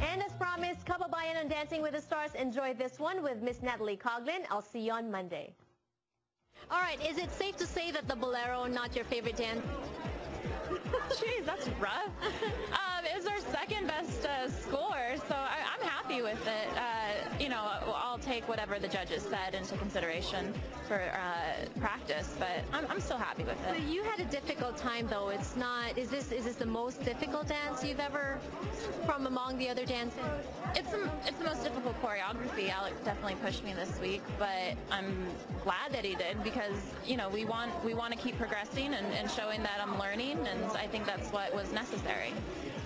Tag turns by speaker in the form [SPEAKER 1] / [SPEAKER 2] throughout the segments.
[SPEAKER 1] And as promised, Kababayan on Dancing with the Stars, enjoy this one with Miss Natalie Coughlin. I'll see you on Monday. All right, is it safe to say that the bolero not your favorite dance?
[SPEAKER 2] Jeez, that's rough. um, it was our second best uh, score, so take whatever the judges said into consideration for uh, practice, but I'm, I'm, still happy with it.
[SPEAKER 1] So you had a difficult time, though. It's not. Is this is this the most difficult dance you've ever from among the other dances?
[SPEAKER 2] It's the, it's the most difficult choreography. Alec definitely pushed me this week, but I'm glad that he did because you know we want we want to keep progressing and, and showing that I'm learning, and I think that's what was necessary.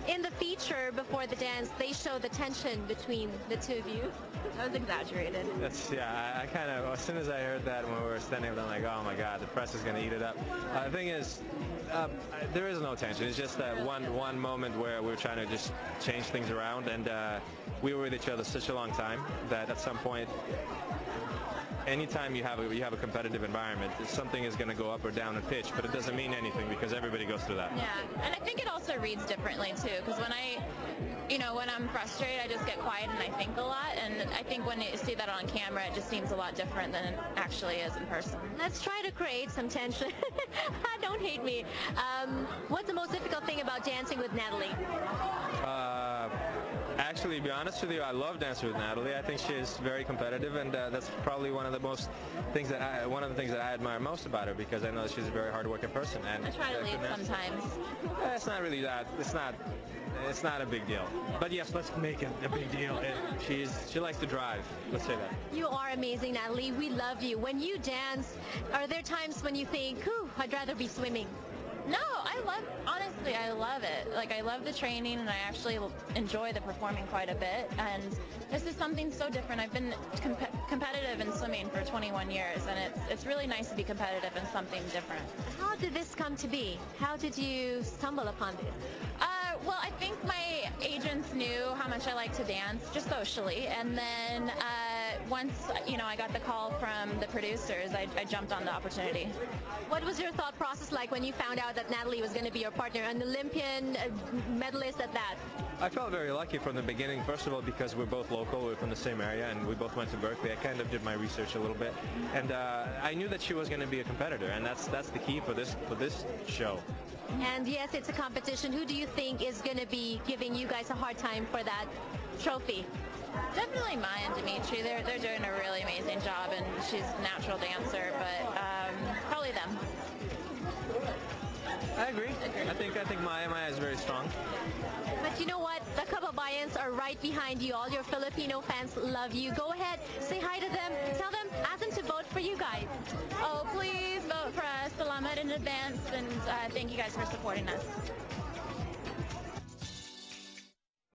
[SPEAKER 1] In the feature before the dance, they show the tension between the two of you.
[SPEAKER 2] That was exaggerated.
[SPEAKER 3] That's yeah. I, I kind of as soon as I heard that when we were standing up, I'm like, oh my god, the press is gonna eat it up. Uh, the thing is, uh, there is no tension. It's just that one one moment where we are trying to just change things around, and uh, we were with each other such a long time that at some point anytime you have a, you have a competitive environment, something is going to go up or down in pitch, but it doesn't mean anything because everybody goes through that.
[SPEAKER 2] Yeah, and I think it also reads differently too, because when I, you know, when I'm frustrated, I just get quiet and I think a lot, and I think when you see that on camera, it just seems a lot different than it actually is in person.
[SPEAKER 1] Let's try to create some tension. Don't hate me. Um, what's the most difficult thing about dancing with Natalie?
[SPEAKER 3] Uh, Actually, to be honest with you, I love dancing with Natalie. I think she's very competitive, and uh, that's probably one of the most things that I, one of the things that I admire most about her because I know she's a very hardworking person.
[SPEAKER 2] And I try to lead sometimes.
[SPEAKER 3] Uh, it's not really that. It's not. It's not a big deal. But yes, let's make it a big deal. It, she's she likes to drive. Let's say that.
[SPEAKER 1] You are amazing, Natalie. We love you. When you dance, are there times when you think, "Whew, I'd rather be swimming"?
[SPEAKER 2] No, I love, honestly, I love it. Like, I love the training and I actually enjoy the performing quite a bit. And this is something so different. I've been comp- competitive in swimming for 21 years and it's, it's really nice to be competitive in something different.
[SPEAKER 1] How did this come to be? How did you stumble upon this?
[SPEAKER 2] Uh, well, I think my agents knew how much I like to dance, just socially. And then uh, once, you know, I got the call from the producers, I, I jumped on the opportunity.
[SPEAKER 1] What was your thought process like when you found out that Natalie was going to be your partner, an Olympian uh, medalist at that?
[SPEAKER 3] I felt very lucky from the beginning. First of all, because we're both local, we're from the same area, and we both went to Berkeley. I kind of did my research a little bit, and uh, I knew that she was going to be a competitor, and that's that's the key for this for this show.
[SPEAKER 1] And yes, it's a competition. Who do you think is going to be giving you guys a hard time for that trophy?
[SPEAKER 2] Definitely Maya and Dimitri. They're, they're doing a really amazing job, and she's a natural dancer, but um, probably them.
[SPEAKER 3] I agree. I think I think Maya Maya is very strong.
[SPEAKER 1] But you know what? The Kababayans are right behind you. All your Filipino fans love you. Go ahead, say hi to them. Tell them, ask them to vote for you guys.
[SPEAKER 2] Oh, please vote for us. Salamat in advance, and uh, thank you guys for supporting us.